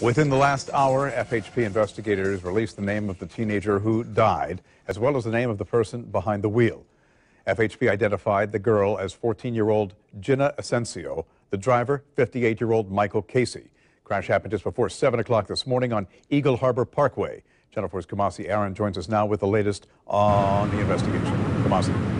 Within the last hour, FHP investigators released the name of the teenager who died, as well as the name of the person behind the wheel. FHP identified the girl as 14-year-old Jenna Asencio, the driver, 58-year-old Michael Casey. Crash happened just before 7 o'clock this morning on Eagle Harbor Parkway. Channel 4's Kamasi Aaron joins us now with the latest on the investigation. Kamasi.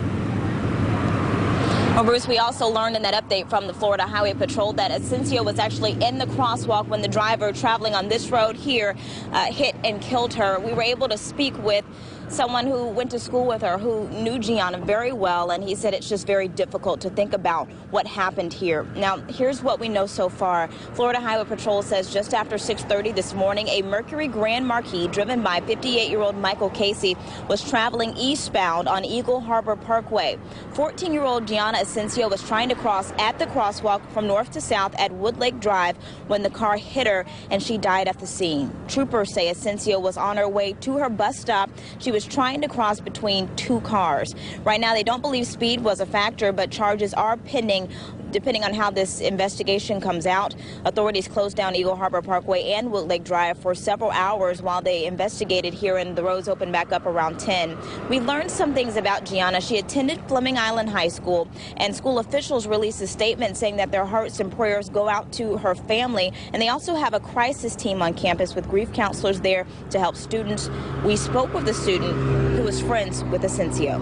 Well, Bruce, we also learned in that update from the Florida Highway Patrol that Asencio was actually in the crosswalk when the driver traveling on this road here uh, hit and killed her. We were able to speak with someone who went to school with her who knew Gianna very well, and he said it's just very difficult to think about what happened here. Now, here's what we know so far. Florida Highway Patrol says just after 6.30 this morning, a Mercury Grand Marquis driven by 58-year-old Michael Casey was traveling eastbound on Eagle Harbor Parkway. 14-year-old Gianna Asencio was trying to cross at the crosswalk from north to south at Woodlake Drive when the car hit her and she died at the scene. Troopers say Asencio was on her way to her bus stop. She was was trying to cross between two cars. Right now, they don't believe speed was a factor, but charges are pending depending on how this investigation comes out. Authorities closed down Eagle Harbor Parkway and Woodlake Drive for several hours while they investigated here and the roads opened back up around 10. We learned some things about Gianna. She attended Fleming Island High School and school officials released a statement saying that their hearts and prayers go out to her family and they also have a crisis team on campus with grief counselors there to help students. We spoke with a student who was friends with Asencio.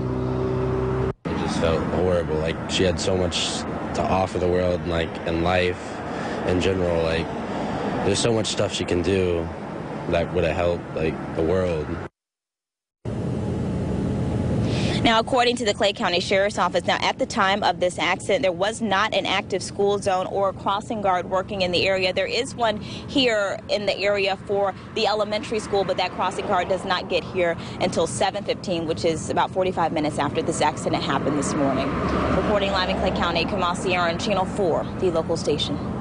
It just felt horrible. Like she had so much to offer the world, like in life, in general. Like there's so much stuff she can do that would have helped like the world. Now, according to the Clay County Sheriff's Office, now at the time of this accident, there was not an active school zone or crossing guard working in the area. There is one here in the area for the elementary school, but that crossing guard does not get here until 7:15, which is about 45 minutes after this accident happened this morning. Reporting live in Clay County, Kamasi Aaron, Channel 4, the local station.